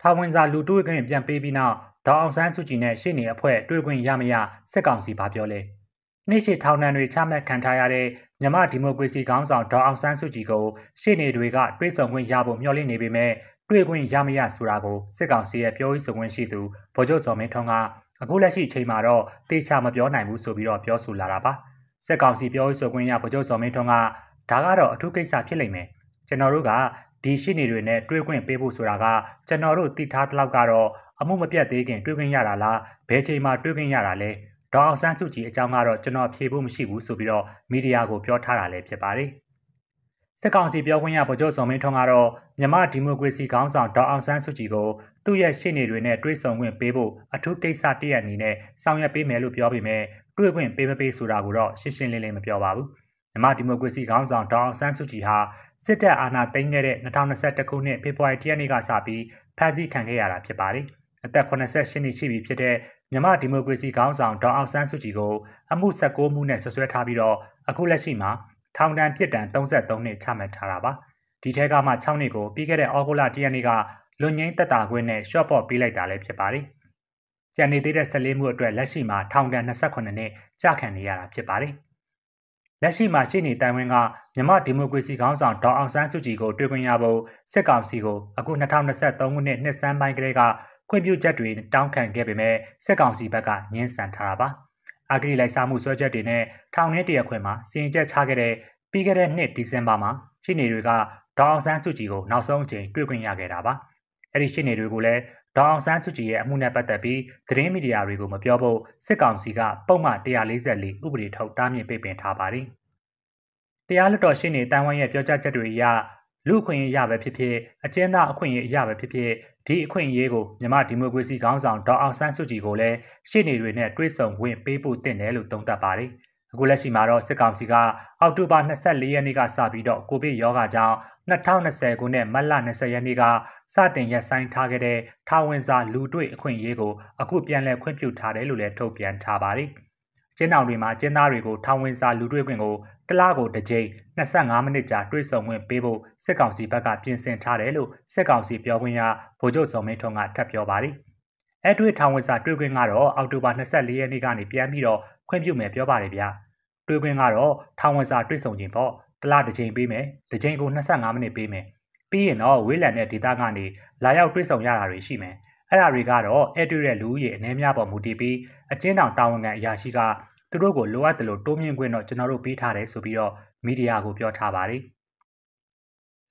ထာဝန်စာလူတွေ့ခွင့်ပြန်ပေးပြီးနောက်ဒေါအောင်ဆန်းစုကြည်နဲ့ရှေ့နေအဖွဲ့တွေ့ခွင့်ရမရစစ်ကောင်စီဘာပြောလဲနေ့ရှိထောင်ဒဏ်တွေချမှတ်ခံထားရတဲ့မြမဒီမိုကရေစီခေါင်းဆောင်ဒေါအောင်ဆန်းစုကြည်ကိုရှေ့နေတွေကတွေ့ဆုံခွင့်ရဖို့မျှော်လင့်နေပေမဲ့တွေ့ခွင့်ရမရဆိုတာကိုစစ်ကောင်စီရဲ့ပြောရေးဆိုခွင့်ရှိသူဗိုလ်ချုပ်စော်မင်းထွန်းကအခုလက်ရှိအချိန်မှာတော့တေချာမပြောနိုင်ဘူးဆိုပြီးတော့ပြောဆိုလာတာပါစစ်ကောင်စီပြောရေးဆိုခွင့်ရဗိုလ်ချုပ်စော်မင်းထွန်းကဒါကတော့အထူးကိစ္စဖြစ်လိမ့်မယ်ကျွန်တော်တို့က ဒီရှိနေတွေနဲ့တွေ့ခွင့်ပေးဖို့ဆိုတာကကျွန်တော်တို့တည်ထားတဲ့လောက်ကတော့အမှုမပြတ်သေးခင်တွေ့ခွင့်ရတာလားဘယ်ချိန်မှတွေ့ခွင့်ရတာလဲဒေါအောင်ဆန်းစုကြည်အကြောင်းကတော့ကျွန်တော်ဖြေဖို့မရှိဘူးဆိုပြီးတော့မီဒီယာကိုပြောထားတာလည်းဖြစ်ပါတယ်စစ်ကောင်စီပြောခွင့်ရဗိုလ်ချုပ်စော်မင်းထွန်းကတော့မြန်မာဒီမိုကရေစီခေါင်းဆောင်ဒေါအောင်ဆန်းစုကြည်ကိုသူ့ရဲ့ရှေ့နေတွေနဲ့တွေ့ဆုံခွင့်ပေးဖို့အထူးကိစ္စတရက်အနေနဲ့ဆောင်ရွက်ပေးမယ်လို့ပြောပေမဲ့တွေ့ခွင့်ပေးမပေးဆိုတာကိုတော့ရှင်းရှင်းလင်းလင်းမပြောပါဘူး မြန်မာဒီမိုကရေစီခေါင်းဆောင်ဒေါအောင်ဆန်းစုကြည်ဟာစစ်တပ်အာဏာသိမ်းခဲ့တဲ့2021ခုနှစ်ဖေဖော်ဝါရီလနေ့ကစပြီးဖမ်းဆီးခံခဲ့ရတာဖြစ်ပါတယ်။အသက်88နှစ်ရှိပြီဖြစ်တဲ့မြန်မာဒီမိုကရေစီခေါင်းဆောင်ဒေါအောင်ဆန်းစုကြည်ကိုအမှု16မှုနဲ့ဆွဆွဲထားပြီးတော့အခုလက်ရှိမှာထောင်ဒဏ်ပြစ်ဒဏ်33နှစ်ချမှတ်ထားတာပါ။ဒီထဲကမှ6နှစ်ကိုပြီးခဲ့တဲ့ဩဂုတ်လ10ရက်နေ့ကလွန်ငင်းတက်တာခွင့်နဲ့ short ပေါ့ပေးလိုက်တာလည်းဖြစ်ပါတယ်။ကျန်နေသေးတဲ့14မှုအတွက်လက်ရှိမှာထောင်ဒဏ်28နှစ်ကြာခံနေရတာဖြစ်ပါတယ်။ လက်ရှိမှာရှိနေတိုင်ဝင်းကမြမဒီမိုကရေစီခေါင်းဆောင်ဒေါအောင်ဆန်းစုကြည်ကိုတွေ့ခွင့်ရဖို့စစ်ကောင်စီကိုအခု2023ခုနှစ်နှစ်စန်းပိုင်းကလေးကခွင့်ပြုချက်တွေတောင်းခံခဲ့ပေမဲ့စစ်ကောင်စီဘက်ကညှင်းဆန်ထားတာပါ။အာဂရီလိုက်စားမှုဆွဲချက်တွေနဲ့ထောင်ထဲတရခွင်မှာစီရင်ချက်ချခဲ့တဲ့ပြီးခဲ့တဲ့နှစ်ဒီဇင်ဘာမှာရှိနေတွေကဒေါအောင်ဆန်းစုကြည်ကိုနောက်ဆုံးအကြိမ်တွေ့ခွင့်ရခဲ့တာပါ။အဲ့ဒီရှိနေတွေကိုလည်း ဒေါအောင်ဆန်းစုကြည်ရဲ့အမှုနဲ့ပတ်သက်ပြီးသတင်းမီဒီယာတွေကိုမပြောဖို့စစ်ကောင်စီကပုံမှန်144ဥပဒေထုတ်တားမြစ်ပိတ်ပင်ထားပါတယ်။တရားလွှတ်တော်ရှင်းနေတန်ဝမ်ရဲ့ပြောကြားချက်တွေအရလူအခွင့်အရေးရပဲဖြစ်ဖြစ်အကျဉ်းသားအခွင့်အရေးအရပဲဖြစ်ဖြစ်ဒီအခွင့်အရေးကိုမြန်မာဒီမိုကရေစီခေါင်းဆောင်ဒေါအောင်ဆန်းစုကြည်ကိုလည်းရှေ့နေတွေနဲ့တွဲဆုံဝင်ပေးဖို့တင်တယ်လို့သုံးသပ်ပါတယ်။ အခုလက်ရှိမှာတော့စစ်ကောင်စီကအောက်တိုဘာ24ရက်နေ့ကစပြီးတော့ကိုဗစ်ရောဂါကြောင့်2020ခုနှစ်မတ်လ20ရက်နေ့ကစတင်ရပ်ဆိုင်းထားခဲ့တဲ့ထာဝန်စာလူတွေ့အခွင့်အရေးကိုအခုပြန်လည်ခွင့်ပြုထားတယ်လို့လည်းထုတ်ပြန်ထားပါတယ်။ကျင်းတောင်တွေမှာကျင်းသားတွေကိုထာဝန်စာလူတွေ့ခွင့်ကိုတလားကိုတစ်ကြိမ်25မိနစ်ကြာတွေ့ဆုံခွင့်ပေးဖို့စစ်ကောင်စီဘက်ကပြင်ဆင်ထားတယ်လို့စစ်ကောင်စီပြောခွင့်ရဗိုလ်ချုပ်စောမင်းထွန်းကထပ်ပြောပါတယ်။ အဲတွေ့ထာဝန်စာတွေ့ခွင့်ကတော့အောက်တိုဘာ24ရက်နေ့ကနေပြန်ပြီးတော့ခွင့်ပြုမယ်ပြောပါတယ်ဗျာတွေ့ခွင့်ကတော့ထောင်ဝင်စာတွေ့ဆုံခြင်းပေါ့တလားတစ်ချိန်ပေးမယ်တစ်ချိန်ကို25မိနစ်ပေးမယ်ပြီးရင်တော့ဝေးလံတဲ့ဒေတာကနေလာရောက်တွေ့ဆုံရတာတွေရှိမယ်အဲ့ဒါတွေကတော့အဲ့တွေ့တဲ့လူကြီးအနေများပေါ်မူတည်ပြီးအကျဉ်းတောင်တာဝန်ခံအရာရှိကသူတို့ကိုလိုအပ်တယ်လို့တိုးမြင့်ခွင့်တော့ကျွန်တော်တို့ပေးထားတယ်ဆိုပြီးတော့မီဒီယာကိုပြောထားပါတယ်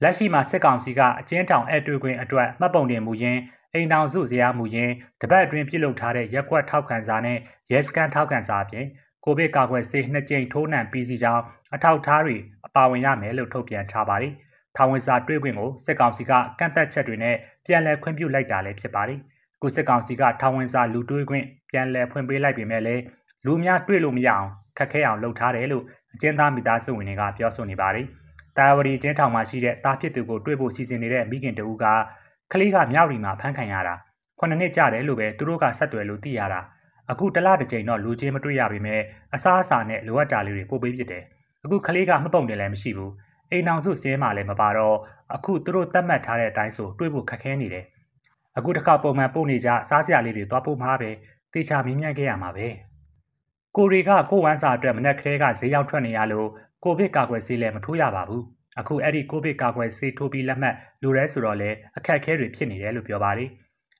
လက်ရှိမှာစစ်ကောင်စီကအကျဉ်းထောင်အဲ့တွေ့ခွင့်အတွက်မှတ်ပုံတင်မူရင်းအိမ်တောင်စုဇယားမူရင်းတပတ်အတွင်းပြုလုပ်ထားတဲ့ရက်ကွက်ထောက်ခံစာနဲ့ရဲစကန်ထောက်ခံစာအပြင်ကိုဗစ်ကာကွယ်ဆေးနှစ်ကြိမ်ထိုးနှံပြီးစီကြောင်းအထောက်ထားတွေအပါဝင်ရမယ်လို့ထုတ်ပြန်ထားပါတယ်။ထောင်ဝင်စာတွေ့ခွင့်ကိုစစ်ကောင်စီကကန့်သက်ချက်တွေနဲ့ပြန်လည်ခွင့်ပြုလိုက်တာလည်းဖြစ်ပါတယ်။အခုစစ်ကောင်စီကထောင်ဝင်စာလူတွေ့ခွင့်ပြန်လည်ဖွင့်ပေးလိုက်ပေမဲ့လည်းလူများတွေ့လို့မရအောင်ခက်ခဲအောင်လုပ်ထားတယ်လို့အကျဉ်းသားမိသားစုဝင်တွေကပြောဆိုနေပါတယ်။ တာဝရီကျင်းထောင်မှာရှိတဲ့တားဖြစ်သူကိုတွေ့ဖို့စီစဉ်နေတဲ့မိခင်တဦးကကလေးကမြောက်ရီမှာဖမ်းခံရတာခုနှစ်နှစ်ကြာတယ်လို့ပဲသူတို့ကဆက်သွယ်လို့သိရတာအခုတလတစ်ကြိမ်တော့လူချင်းမတွေ့ရပေမဲ့အစားအစာနဲ့လိုအပ်တာလေးတွေပို့ပေးဖြစ်တယ်အခုကလေးကမပုံတယ်လည်းမရှိဘူးအိမ်အောင်စုစင်းမှလည်းမပါတော့အခုသူတို့တတ်မှတ်ထားတဲ့အတိုင်းဆိုတွေးဖို့ခက်ခဲနေတယ်အခုတစ်ခါပုံမှန်ပို့နေကြစားစရာလေးတွေသွားပို့မှာပဲတေချာမြင်မြန်ခဲ့ရမှာပဲကိုရီကကိုဝမ်းစာအတွက်မနက်ကလေးကဈေးရောက်ထွက်နေရလို့ကိုဗစ်ကာကွယ်ဆေးလည်းမထိုးရပါဘူးအခုအဲ့ဒီကိုဗစ်ကာကွယ်ဆေးထိုးပြီးလက်မှတ်လူရဲဆိုတော့လေအခက်အခဲတွေဖြစ်နေတယ်လို့ပြောပါတယ်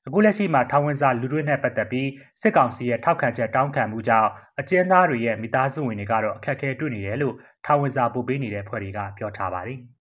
အခုလက်ရှိမှာထောင်ဝင်စာလူတွေနဲ့ပတ်သက်ပြီးစစ်ကောင်စီရဲ့ထောက်ခံချက်တောင်းခံမှုကြောင့်အကျဉ်းသားတွေရဲ့မိသားစုဝင်တွေကတော့အခက်အခဲတွေ့နေတယ်လို့ထောင်ဝင်စာပို့ပေးနေတဲ့ဖွဲ့တွေကပြောထားပါတယ်။